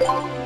Bye.